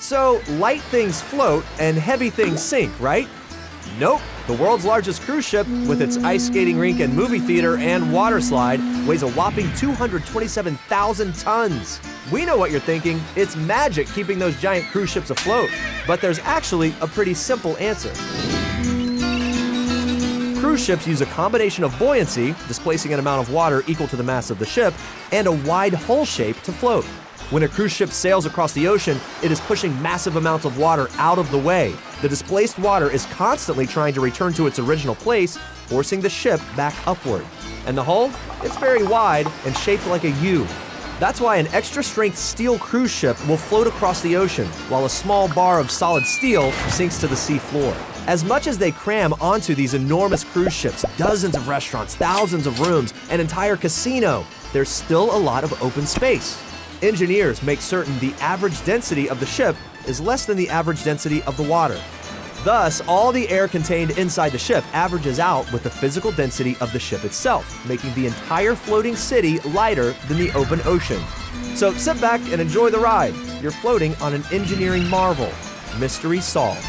So, light things float and heavy things sink, right? Nope. The world's largest cruise ship, with its ice skating rink and movie theater and water slide, weighs a whopping 227,000 tons. We know what you're thinking. It's magic keeping those giant cruise ships afloat. But there's actually a pretty simple answer. Cruise ships use a combination of buoyancy, displacing an amount of water equal to the mass of the ship, and a wide hull shape to float. When a cruise ship sails across the ocean, it is pushing massive amounts of water out of the way. The displaced water is constantly trying to return to its original place, forcing the ship back upward. And the hull? It's very wide and shaped like a U. That's why an extra strength steel cruise ship will float across the ocean, while a small bar of solid steel sinks to the sea floor. As much as they cram onto these enormous cruise ships, dozens of restaurants, thousands of rooms, an entire casino, there's still a lot of open space. Engineers make certain the average density of the ship is less than the average density of the water. Thus, all the air contained inside the ship averages out with the physical density of the ship itself, making the entire floating city lighter than the open ocean. So sit back and enjoy the ride. You're floating on an engineering marvel. Mystery solved.